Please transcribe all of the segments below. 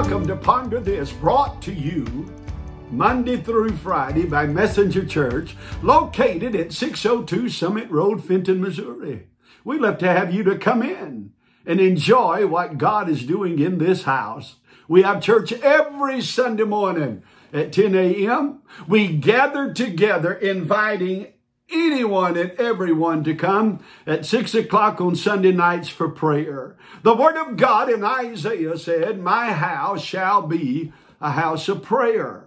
Welcome to Ponder This, brought to you Monday through Friday by Messenger Church, located at 602 Summit Road, Fenton, Missouri. We love to have you to come in and enjoy what God is doing in this house. We have church every Sunday morning at 10 a.m. We gather together inviting anyone and everyone to come at six o'clock on Sunday nights for prayer. The word of God in Isaiah said, my house shall be a house of prayer.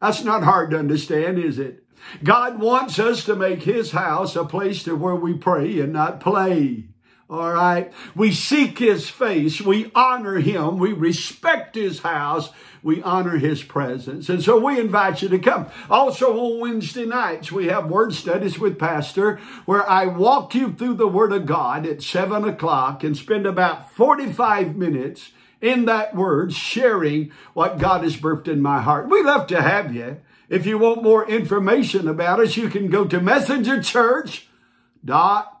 That's not hard to understand, is it? God wants us to make his house a place to where we pray and not play. All right. We seek his face. We honor him. We respect his house. We honor his presence. And so we invite you to come. Also on Wednesday nights, we have word studies with pastor where I walk you through the word of God at seven o'clock and spend about 45 minutes in that word sharing what God has birthed in my heart. We love to have you. If you want more information about us, you can go to messengerchurch.com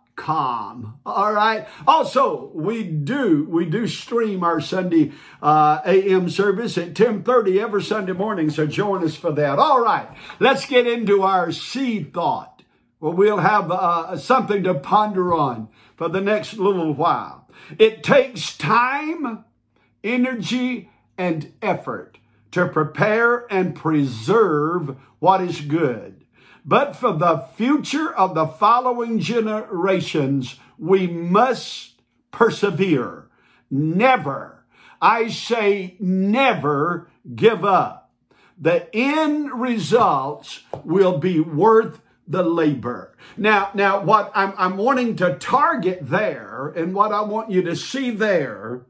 All right. Also, we do we do stream our Sunday uh, AM service at 10:30 every Sunday morning. So join us for that. All right. Let's get into our seed thought. Well, we'll have uh, something to ponder on for the next little while. It takes time, energy, and effort to prepare and preserve what is good but for the future of the following generations, we must persevere. Never, I say never give up. The end results will be worth the labor. Now, now what I'm, I'm wanting to target there and what I want you to see there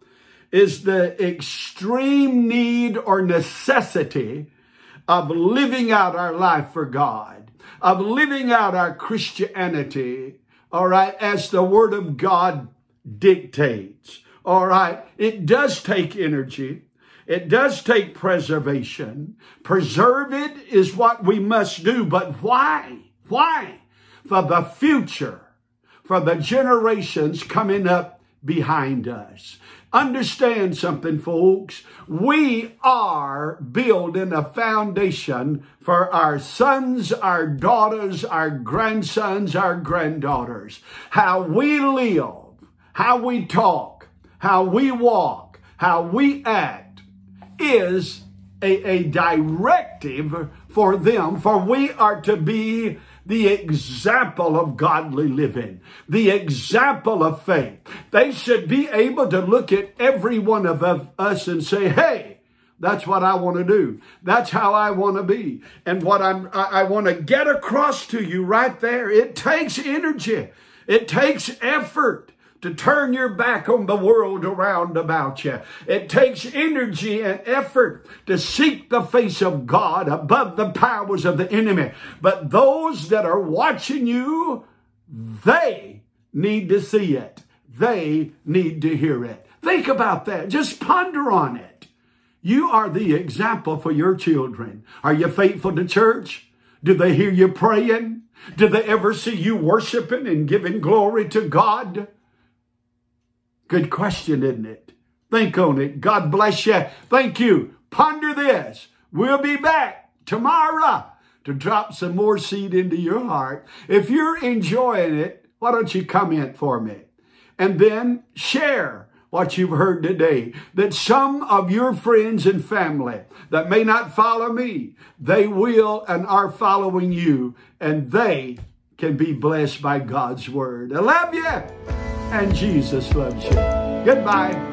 is the extreme need or necessity of living out our life for God of living out our Christianity, all right, as the Word of God dictates. All right, it does take energy. It does take preservation. Preserve it is what we must do. But why? Why? For the future, for the generations coming up behind us. Understand something, folks. We are building a foundation for our sons, our daughters, our grandsons, our granddaughters. How we live, how we talk, how we walk, how we act is a, a directive for them, for we are to be the example of godly living, the example of faith. They should be able to look at every one of us and say, hey, that's what I want to do. That's how I want to be. And what I'm, I, I want to get across to you right there. It takes energy. It takes effort to turn your back on the world around about you. It takes energy and effort to seek the face of God above the powers of the enemy. But those that are watching you, they need to see it. They need to hear it. Think about that. Just ponder on it. You are the example for your children. Are you faithful to church? Do they hear you praying? Do they ever see you worshiping and giving glory to God? Good question, isn't it? Think on it. God bless you. Thank you. Ponder this. We'll be back tomorrow to drop some more seed into your heart. If you're enjoying it, why don't you comment for me? And then share what you've heard today. That some of your friends and family that may not follow me, they will and are following you, and they can be blessed by God's word. I love you and Jesus loves you. Goodbye.